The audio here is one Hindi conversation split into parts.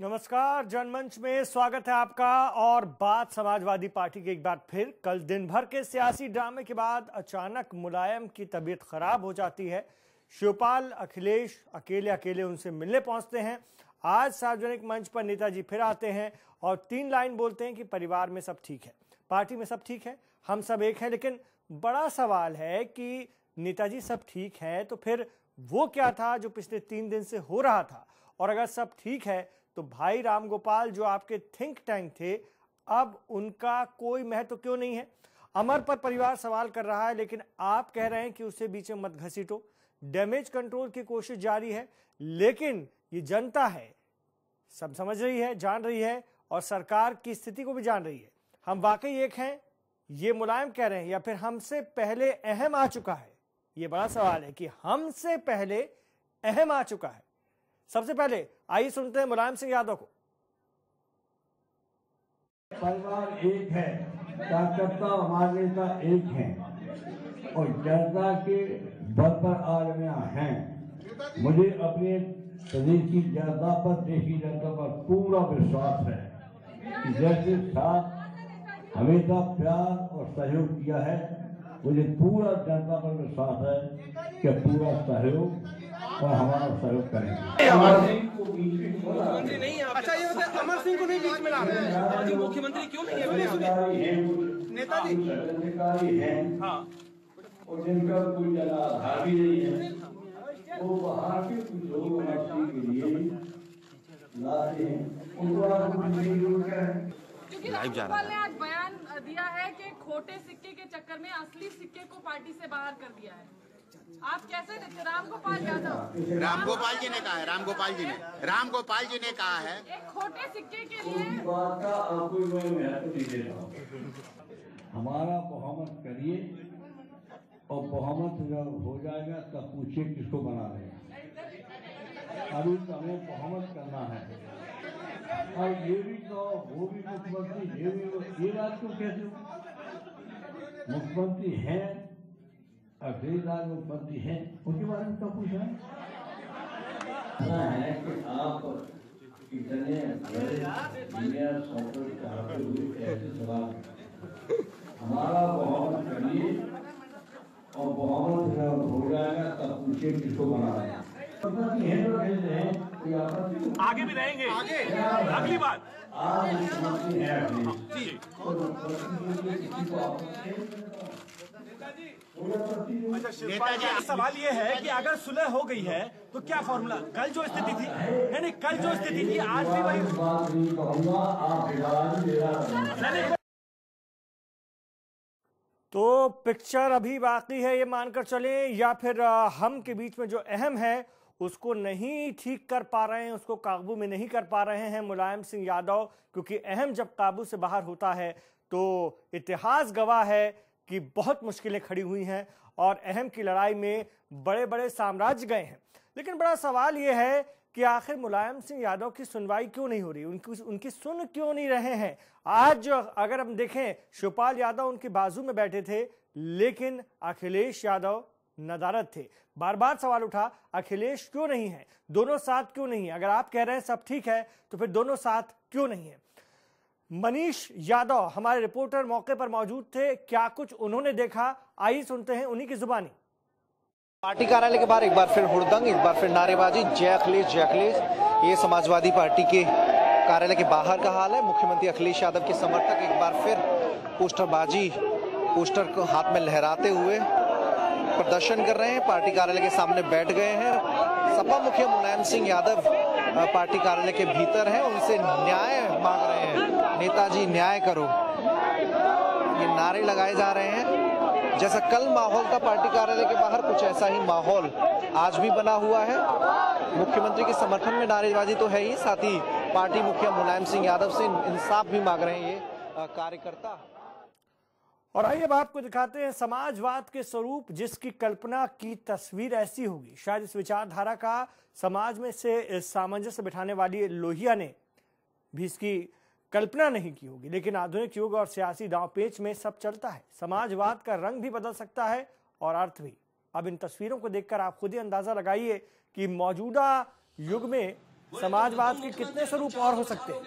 नमस्कार, जनमंच में स्वागत है आपका और बात समाजवादी पार्टी की एक बार फिर। कल दिन भर के सियासी ड्रामे के बाद अचानक मुलायम की तबीयत खराब हो जाती है। शिवपाल, अखिलेश अकेले अकेले उनसे मिलने पहुँचते हैं। आज सार्वजनिक मंच पर नेताजी फिर आते हैं और तीन लाइन बोलते हैं कि परिवार में सब ठीक है। पार्टी में सब ठीक है, हम सब एक हैं, लेकिन बड़ा सवाल है कि नेताजी सब ठीक है तो फिर वो क्या था जो पिछले तीन दिन से हो रहा था? और अगर सब ठीक है तो भाई रामगोपाल जो आपके थिंक टैंक थे, अब उनका कोई महत्व क्यों नहीं है? अमर पर परिवार सवाल कर रहा है, लेकिन आप कह रहे हैं कि उससे बीच में मत घसीटो। डैमेज कंट्रोल की कोशिश जारी है, लेकिन ये जनता है। सब समझ रही है, जान रही है, और सरकार की स्थिति को भी जान रही है। हम वाकई एक हैं, ये मुलायम कह रहे हैं, या फिर हमसे पहले अहम आ चुका है? ये बड़ा सवाल है कि हमसे पहले अहम आ चुका है। सबसे पहले, आइए सुनते हैं, मुलायम सिंह यादव को। परिवार एक है कार्यकर्ता हमारे नेता एक हैं, और जनता के बल पर यहाँ हैं। मुझे अपने प्रदेश की जनता पर, देश की जनता पर पूरा विश्वास है कि जैसे साथ हमेशा प्यार और सहयोग किया है, मुझे पूरा जनता पर विश्वास है कि पूरा सहयोग और हमारा सहयोग करेंगे। अमर सिंह को बीच में बोला मुख्यमंत्री नहीं है अच्छा ये बताए अमर सिंह को नहीं बीच में ला रहे हैं। मुख्यमंत्री क्यों नहीं है? नेताजी। अधिकारी हैं हाँ। और जिनका कोई ज़्यादा आधार भी नहीं है वो बाहर के कुछ लोग नौकरी के लिए लाते हैं। उनको आप कुछ नहीं ज़रूरत है। आज बयान दिया है कि खोटे सिक्के के चक्कर में असली सिक्के को पार्टी से बाहर कर दिया है। आप कैसे देखते राम गोपाल यादव। राम गोपाल जी ने कहा है राम गोपाल जी ने। राम गोपाल जी ने कहा है। एक खोटे सिक्के के लिए का हमारा बहुमत करिए और बहुमत जब हो जाएगा तब पूछिए किसको बना रहे हैं। अभी तो हमें बहुमत करना है। और ये भी तो वो भी मुख्यमंत्री ये भी ये बात कहते हो? मुख्यमंत्री हैं अखिलेश राज मुख्यमंत्री हैं। उनके बारे में कब पूछा है? है कि आप इतने हमारा बहुमत करिए और बहुमत हो जाएगा तब पूछिए किसको बना रहे हैं हैं तो रहे हैं। आगे भी रहेंगे। आगे। अगली बात। आप मुख्यमंत्री हैं? नेताजी सवाल ये है कि अगर सुलह हो गई है तो क्या फॉर्मूला कल जो स्थिति थी? नहीं नहीं कल जो स्थिति थी आज भी वही तो पिक्चर अभी बाकी है ये मानकर चले या फिर हम के बीच में जो अहम है उसको नहीं ठीक कर पा रहे हैं उसको काबू में नहीं कर पा रहे हैं मुलायम सिंह यादव क्योंकि अहम जब काबू से बाहर होता है तो इतिहास गवाह है कि बहुत मुश्किलें खड़ी हुई हैं और अहम की लड़ाई में बड़े बड़े साम्राज्य गए हैं। लेकिन बड़ा सवाल ये है कि आखिर मुलायम सिंह यादव की सुनवाई क्यों नहीं हो रही? उनकी उनकी सुन क्यों नहीं रहे हैं? आज अगर हम देखें, शिवपाल यादव उनके बाजू में बैठे थे, लेकिन अखिलेश यादव नदारत थे। बार बार सवाल उठा, अखिलेश क्यों नहीं है? दोनों साथ क्यों नहीं है? अगर आप कह रहे हैं सब ठीक है तो फिर दोनों साथ क्यों नहीं है? मनीष यादव हमारे रिपोर्टर मौके पर मौजूद थे। क्या कुछ उन्होंने देखा? आइए सुनते हैं उन्हीं की जुबानी। पार्टी कार्यालय के बाहर एक बार फिर हुड़दंग, एक बार फिर नारेबाजी। जय अखिलेश जय अखिलेश। ये समाजवादी पार्टी के कार्यालय के बाहर का हाल है। मुख्यमंत्री अखिलेश यादव के समर्थक एक बार फिर पोस्टरबाजी, पोस्टर को हाथ में लहराते हुए प्रदर्शन कर रहे हैं। पार्टी कार्यालय के सामने बैठ गए हैं। सपा मुखिया मुलायम सिंह यादव पार्टी कार्यालय के भीतर हैं, उनसे न्याय मांग रहे हैं। नेताजी, न्याय करो। ये नारे लगाए जा रहे हैं। जैसा कल माहौल था पार्टी कार्यालय के बाहर, कुछ ऐसा ही माहौल आज भी बना हुआ है। मुख्यमंत्री के समर्थन में नारेबाजी तो है ही, साथ ही पार्टी मुखिया मुलायम सिंह यादव से इंसाफ भी मांग रहे हैं ये कार्यकर्ता। और आइए अब आपको दिखाते हैं समाजवाद के स्वरूप जिसकी कल्पना की तस्वीर ऐसी होगी। शायद इस विचारधारा का समाज में से सामंजस्य बिठाने वाली लोहिया ने भी इसकी कल्पना नहीं की होगी। लेकिन आधुनिक युग और सियासी दांव पेच में सब चलता है। समाजवाद का रंग भी बदल सकता है और अर्थ भी। अब इन तस्वीरों को देखकर आप खुद ही अंदाज़ा लगाइए कि मौजूदा युग में समाजवाद के कितने स्वरूप और हो सकते हैं।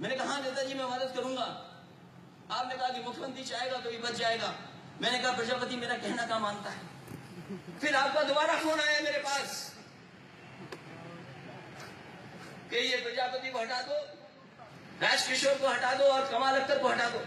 मैंने कहा, नेताजी, मैं मदद करूँगा। आपने कहा कि मुख्यमंत्री चाहेगा तो ये बच जाएगा। मैंने कहा, प्रजापति, मेरा कहना का मानता है? फिर आपका दोबारा फ़ोन आया मेरे पास कि ये प्रजापति को हटा दो, राज किशोर को हटा दो और कमाल अख्तर को हटा दो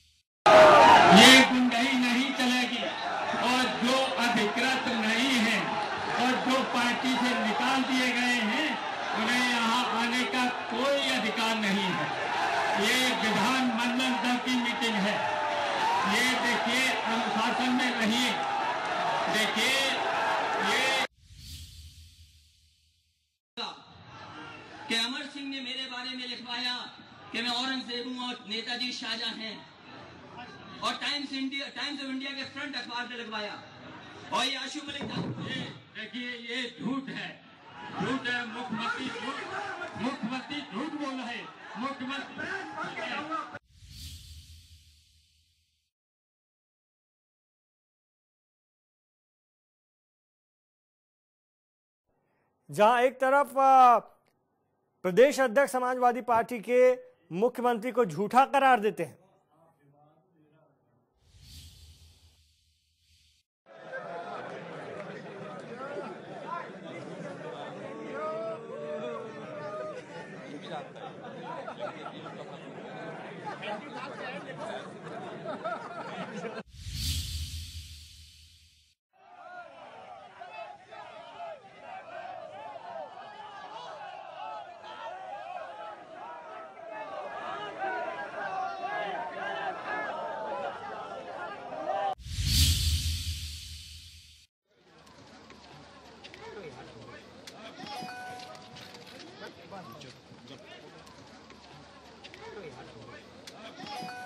ये गुंडई नहीं चलेगी और जो अधिकृत नहीं है और जो पार्टी से निकाल दिए गए हैं उन्हें यहाँ आने का कोई अधिकार नहीं है ये विधान मंडल दल की मीटिंग है ये देखिए अनुशासन में रहिए देखिए ये कि अमर सिंह ने मेरे बारे में लिखवाया कि मैं औरंगज़ेब हूँ और नेताजी शाहजहां हैं। और Times India Times of India के फ्रंट अखबार ने लगवाया। और ये आशु मलिक का- देखिए ये झूठ है। झूठ है मुख्यमंत्री झूठ मुख्यमंत्री झूठ बोल रहे मुख्यमंत्री जहाँ एक तरफ़ प्रदेश अध्यक्ष समाजवादी पार्टी के मुख्यमंत्री को झूठा करार देते हैं।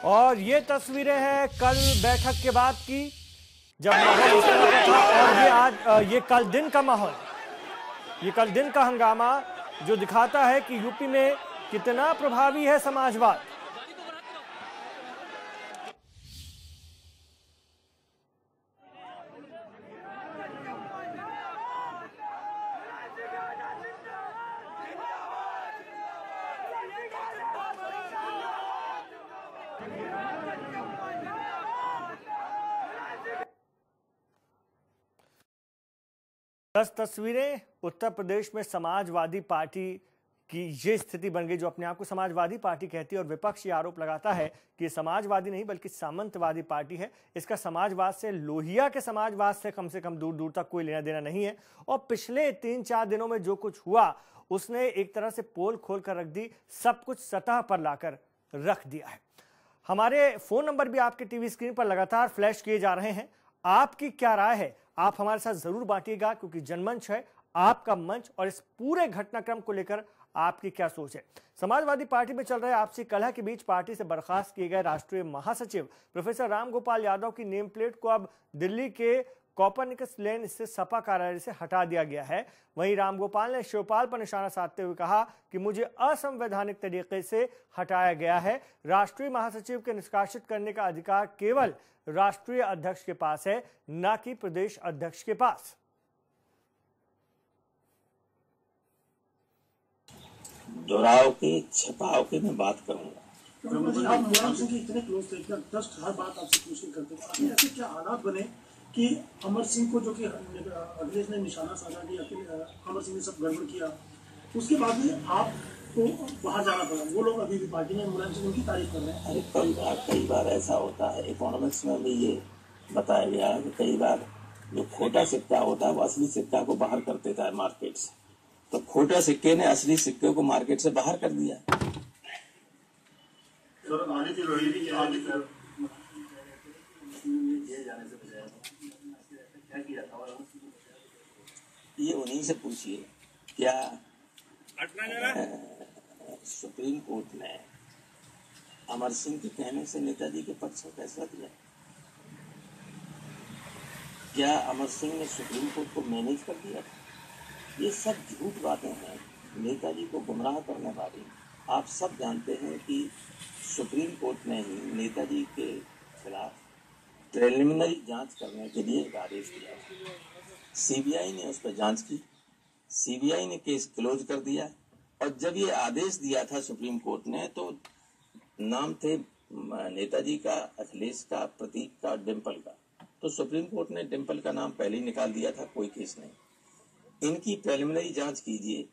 और ये तस्वीरें हैं कल बैठक के बाद की जब माहौल इस तरह था और ये आज ये कल दिन का माहौल ये कल दिन का हंगामा जो दिखाता है कि यूपी में कितना प्रभावी है समाजवाद। दस तस्वीरें उत्तर प्रदेश में समाजवादी पार्टी की ये स्थिति बन गई, जो अपने आप को समाजवादी पार्टी कहती है और विपक्ष ये आरोप लगाता है कि समाजवादी नहीं, बल्कि सामंतवादी पार्टी है। इसका समाजवाद से, लोहिया के समाजवाद से कम से कम दूर दूर तक कोई लेना देना नहीं है। और पिछले तीन चार दिनों में जो कुछ हुआ, उसने एक तरह से पोल खोल कर रख दी, सब कुछ सतह पर लाकर रख दिया है। हमारे फ़ोन नंबर भी आपके टीवी स्क्रीन पर लगातार फ्लैश किए जा रहे हैं। आपकी क्या राय है? आप हमारे साथ ज़रूर बांटिएगा, क्योंकि जनमंच है, आपका मंच और इस पूरे घटनाक्रम को लेकर आपकी क्या सोच है? समाजवादी पार्टी में चल रहे आपसी कलह के बीच पार्टी से बर्खास्त किए गए राष्ट्रीय महासचिव प्रोफेसर राम गोपाल यादव की नेम प्लेट को अब दिल्ली के कॉपरनिकस लेन स्थित सपा कार्यालय से हटा दिया गया है वहीं रामगोपाल ने शिवपाल पर निशाना साधते हुए कहा कि मुझे असंवैधानिक तरीके से हटाया गया है राष्ट्रीय महासचिव के निष्कासित करने का अधिकार केवल राष्ट्रीय अध्यक्ष के पास है न कि प्रदेश अध्यक्ष के पास दोहराव के छिपाव की मैं बात करूँगा आप मुलायम सिंह के इतने क्लोज थे इतना ट्रस्ट हर बात आपसे पूछने करते अभी ऐसे क्या हालात बने कि अमर सिंह को जो कि अखिलेश ने निशाना साधा कि अमर सिंह ने सब गड़बड़ किया उसके बाद में आपको बाहर जाना पड़ा। वो लोग अभी भी पार्टी में मुलायम सिंह उनकी तारीफ़ कर रहे हैं। अरे कई बार कई बार ऐसा होता है इकोनॉमिक्स में भी ये बताया गया है कि कई बार जो खोटा सिक्का होता है वो असली सिक्का को बाहर कर देता है मार्केट से। तो खोटा सिक्के ने असली सिक्के को मार्केट से बाहर कर दिया। ये उन्हीं से पूछिए क्या सुप्रीम कोर्ट ने अमर सिंह के कहने से नेताजी के पक्ष में फैसला दिया क्या अमर सिंह ने सुप्रीम कोर्ट को मैनेज कर दिया? ये सब झूठ बातें हैं। नेताजी को गुमराह करने वाली आप सब जानते हैं कि सुप्रीम कोर्ट ने ही नेताजी के खिलाफ प्रिलिमिनरी जाँच करने के लिए आदेश दिया। सीबीआई ने उस पर जाँच की। सीबीआई ने केस क्लोज कर दिया और जब ये आदेश दिया था सुप्रीम कोर्ट ने तो नाम थे नेताजी का, अखिलेश का, प्रतीक का डिम्पल का। तो सुप्रीम कोर्ट ने डिम्पल का नाम पहले ही निकाल दिया था, कोई केस नहीं। इनकी प्रिलिमिनरी जाँच कीजिए।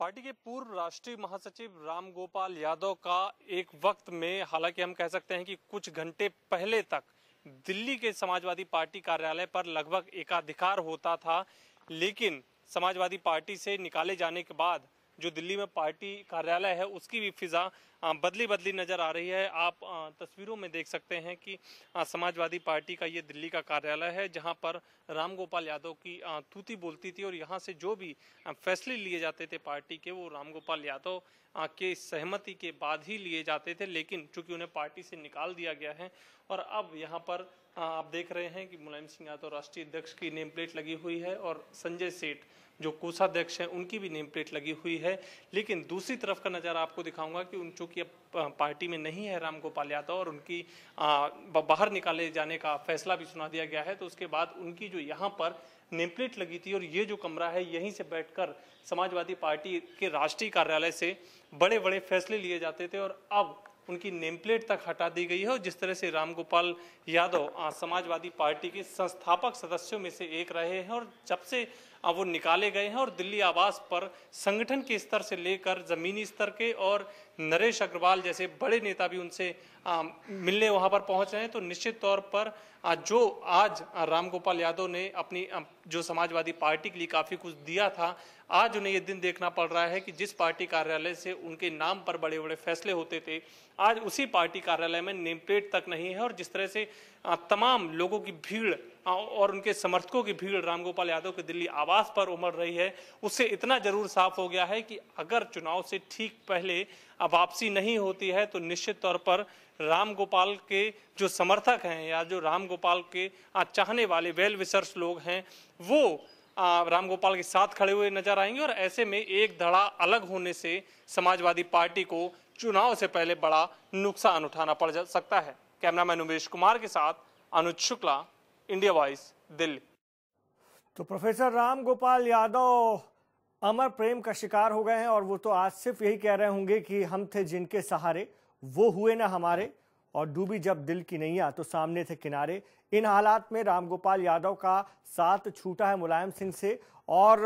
पार्टी के पूर्व राष्ट्रीय महासचिव राम गोपाल यादव का एक वक्त में, हालाँकि हम कह सकते हैं कि कुछ घंटे पहले तक दिल्ली के समाजवादी पार्टी कार्यालय पर लगभग एकाधिकार होता था, लेकिन समाजवादी पार्टी से निकाले जाने के बाद जो दिल्ली में पार्टी कार्यालय है, उसकी भी फिजा बदली बदली नज़र आ रही है। आप तस्वीरों में देख सकते हैं कि समाजवादी पार्टी का ये दिल्ली का कार्यालय है, जहाँ पर रामगोपाल यादव की तूती बोलती थी और यहाँ से जो भी फैसले लिए जाते थे पार्टी के, वो रामगोपाल यादव के सहमति के बाद ही लिए जाते थे, लेकिन चूँकि उन्हें पार्टी से निकाल दिया गया है और अब यहाँ पर आप देख रहे हैं कि मुलायम सिंह यादव राष्ट्रीय अध्यक्ष की नेम प्लेट लगी हुई है और संजय सेठ जो कोषाध्यक्ष हैं, उनकी भी नेम प्लेट लगी हुई है। लेकिन दूसरी तरफ़ का नज़ारा आपको दिखाऊँगा कि उन, चूँकि अब पार्टी में नहीं है राम गोपाल यादव और उनकी बाहर निकाले जाने का फैसला भी सुना दिया गया है तो उसके बाद उनकी जो यहाँ पर नेम प्लेट लगी थी और ये जो कमरा है, यहीं से बैठकर समाजवादी पार्टी के राष्ट्रीय कार्यालय से बड़े बड़े फैसले लिए जाते थे और अब उनकी नेम प्लेट तक हटा दी गई है और जिस तरह से रामगोपाल यादव समाजवादी पार्टी के संस्थापक सदस्यों में से एक रहे हैं और जब से वो निकाले गए हैं और दिल्ली आवास पर संगठन के स्तर से लेकर जमीनी स्तर के और नरेश अग्रवाल जैसे बड़े नेता भी उनसे आ, मिलने वहाँ पर पहुँच रहे हैं। तो निश्चित तौर पर आ, जो आज रामगोपाल यादव ने अपनी जो समाजवादी पार्टी के लिए काफ़ी कुछ दिया था आज उन्हें ये दिन देखना पड़ रहा है कि जिस पार्टी कार्यालय से उनके नाम पर बड़े बड़े फैसले होते थे आज उसी पार्टी कार्यालय में नेम प्लेट तक नहीं है और जिस तरह से तमाम लोगों की भीड़ और उनके समर्थकों की भीड़, रामगोपाल यादव के दिल्ली आवास पर उमड़ रही है, उससे इतना ज़रूर साफ़ हो गया है कि अगर चुनाव से ठीक पहले वापसी नहीं होती है तो निश्चित तौर पर राम गोपाल के जो समर्थक हैं या जो राम गोपाल के चाहने वाले वेल विसर्स लोग हैं, वो राम गोपाल के साथ खड़े हुए नज़र आएँगे और ऐसे में एक धड़ा अलग होने से समाजवादी पार्टी को चुनाव से पहले बड़ा नुकसान उठाना पड़ सकता है। कैमरामैन उमेश कुमार के साथ अनुज शुक्ला। इंडिया वॉइस दिल्ली तो प्रोफेसर राम गोपाल यादव, अमर प्रेम का शिकार हो गए हैं और वो तो आज सिर्फ़ यही कह रहे होंगे कि हम थे जिनके सहारे, वो हुए ना हमारे और डूबी जब दिल की नैया तो सामने थे किनारे। इन हालात में रामगोपाल यादव का साथ छूटा है मुलायम सिंह से और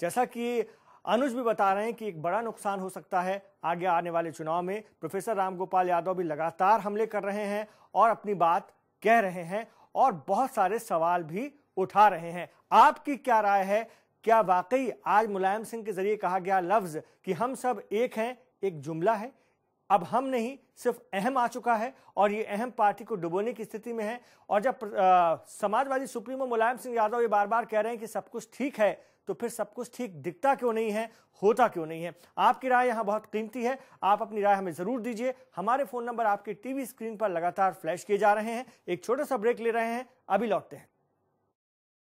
जैसा कि अनुज भी बता रहे हैं कि एक बड़ा नुकसान हो सकता है आगे आने वाले चुनाव में। प्रोफेसर रामगोपाल यादव भी लगातार हमले कर रहे हैं और अपनी बात कह रहे हैं और बहुत सारे सवाल भी उठा रहे हैं। आपकी क्या राय है? क्या वाकई आज मुलायम सिंह के ज़रिए कहा गया लफ्ज कि हम सब एक हैं, एक जुमला है? अब हम नहीं, सिर्फ़ अहम आ चुका है और ये अहम पार्टी को डुबोने की स्थिति में है। और जब समाजवादी सुप्रीमो मुलायम सिंह यादव ये बार बार कह रहे हैं कि सब कुछ ठीक है तो फिर सब कुछ ठीक दिखता क्यों नहीं है? होता क्यों नहीं है? आपकी राय यहाँ बहुत कीमती है। आप अपनी राय हमें ज़रूर दीजिए। हमारे फ़ोन नंबर आपके टीवी स्क्रीन पर लगातार फ्लैश किए जा रहे हैं। एक छोटा सा ब्रेक ले रहे हैं। अभी लौटते हैं।